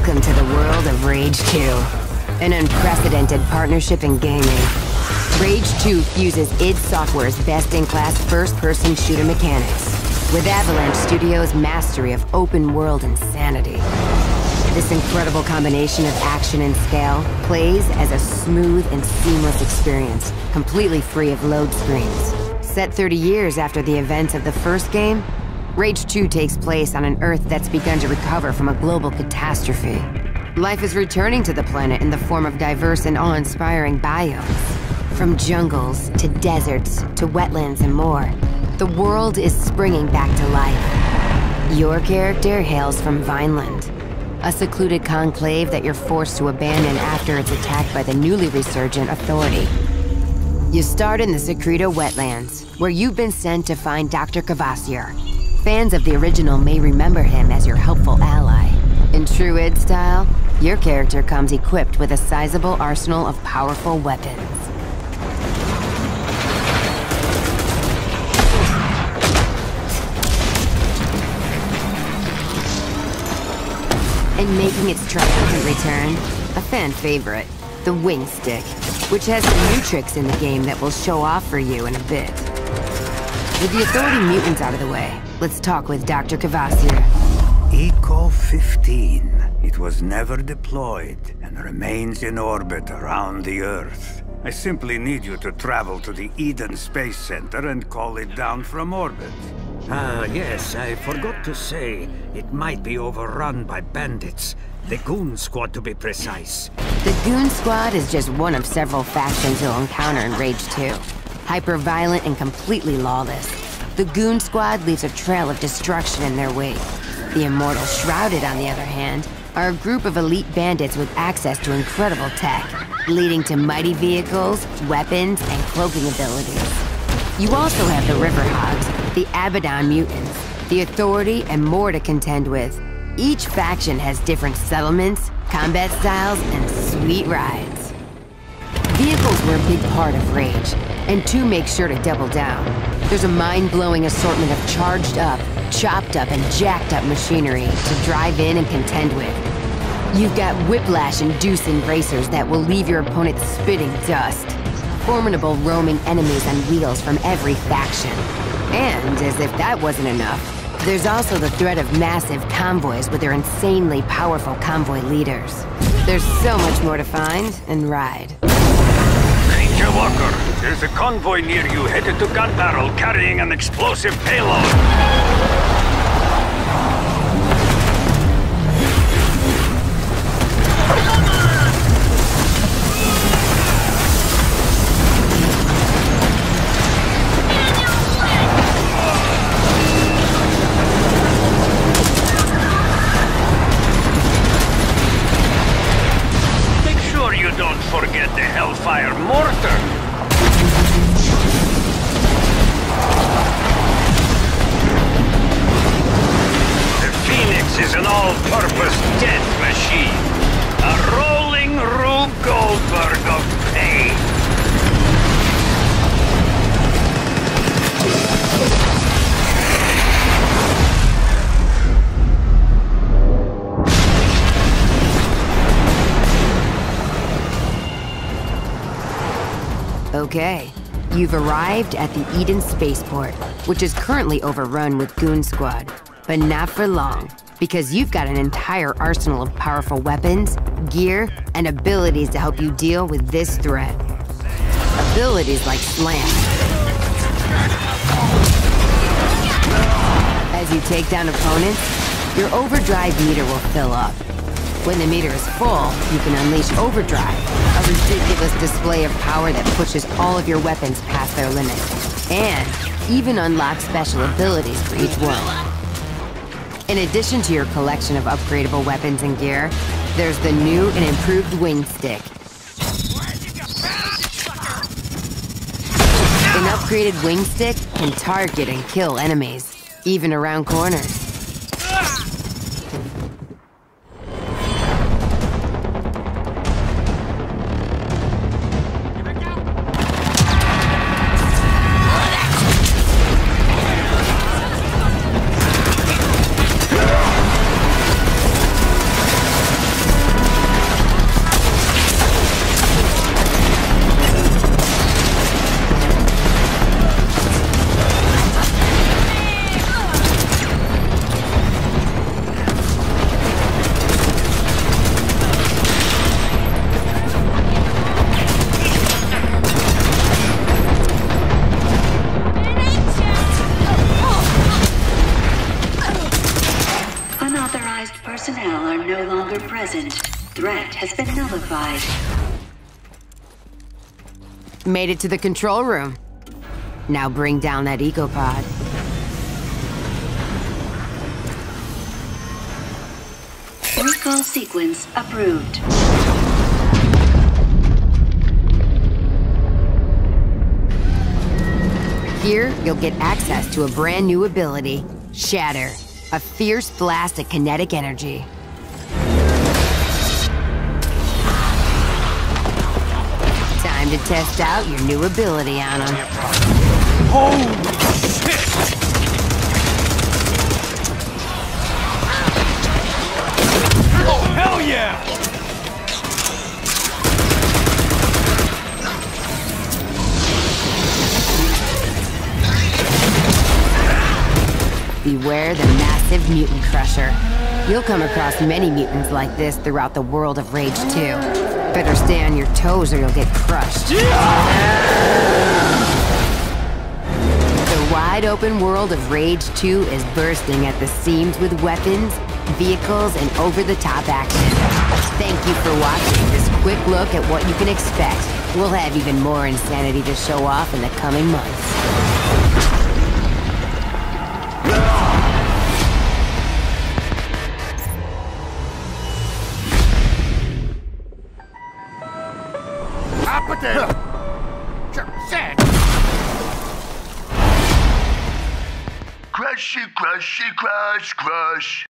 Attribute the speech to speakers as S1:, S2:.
S1: Welcome to the world of Rage 2, an unprecedented partnership in gaming. Rage 2 fuses id Software's best-in-class first-person shooter mechanics with Avalanche Studios' mastery of open-world insanity. This incredible combination of action and scale plays as a smooth and seamless experience, completely free of load screens. Set 30 years after the events of the first game, Rage 2 takes place on an Earth that's begun to recover from a global catastrophe. Life is returning to the planet in the form of diverse and awe-inspiring biomes. From jungles, to deserts, to wetlands and more, the world is springing back to life. Your character hails from Vineland, a secluded conclave that you're forced to abandon after it's attacked by the newly resurgent Authority. You start in the Sekreto wetlands, where you've been sent to find Dr. Kvasir. Fans of the original may remember him as your helpful ally. In true id style, your character comes equipped with a sizable arsenal of powerful weapons. And making its triumphant return, a fan favorite, the Wing Stick, which has some new tricks in the game that we'll show off for you in a bit. With the Authority mutants out of the way, let's talk with Dr. Kvasir.
S2: Eco-15. It was never deployed and remains in orbit around the Earth. I simply need you to travel to the Eden Space Center and call it down from orbit.
S3: Ah, yes, I forgot to say, it might be overrun by bandits. The Goon Squad, to be precise.
S1: The Goon Squad is just one of several factions you'll encounter in Rage 2. Hyper-violent and completely lawless. The Goon Squad leaves a trail of destruction in their wake. The Immortal Shrouded, on the other hand, are a group of elite bandits with access to incredible tech, leading to mighty vehicles, weapons, and cloaking abilities. You also have the Riverhogs, the Abaddon mutants, the Authority, and more to contend with. Each faction has different settlements, combat styles, and sweet rides. Vehicles were a big part of Rage, and 2 makes sure to double down. There's a mind-blowing assortment of charged up, chopped up, and jacked up machinery to drive in and contend with. You've got whiplash-inducing racers that will leave your opponent spitting dust. Formidable roaming enemies on wheels from every faction. And, as if that wasn't enough, there's also the threat of massive convoys with their insanely powerful convoy leaders. There's so much more to find and ride.
S2: Ranger Walker, there's a convoy near you headed to Gun Barrel carrying an explosive payload. Make sure
S1: Okay, you've arrived at the Eden Spaceport, which is currently overrun with Goon Squad. But not for long, because you've got an entire arsenal of powerful weapons, gear, and abilities to help you deal with this threat. Abilities like Slam. As you take down opponents, your overdrive meter will fill up. When the meter is full, you can unleash Overdrive, ridiculous display of power that pushes all of your weapons past their limit. And even unlock special abilities for each one. In addition to your collection of upgradable weapons and gear, there's the new and improved Wing Stick. An upgraded Wing Stick can target and kill enemies, even around corners.
S4: No longer present. Threat has been nullified.
S1: Made it to the control room. Now bring down that ecopod.
S4: Recall sequence approved.
S1: Here, you'll get access to a brand new ability, Shatter, a fierce blast of kinetic energy. To test out your new ability on him.
S5: Oh, hell yeah!
S1: Beware the massive mutant crusher. You'll come across many mutants like this throughout the world of Rage 2. Better stay on your toes or you'll get crushed. The wide open world of Rage 2 is bursting at the seams with weapons, vehicles, and over-the-top action. Thank you for watching this quick look at what you can expect. We'll have even more insanity to show off in the coming months.
S6: Crushy, crushy, crush, crush.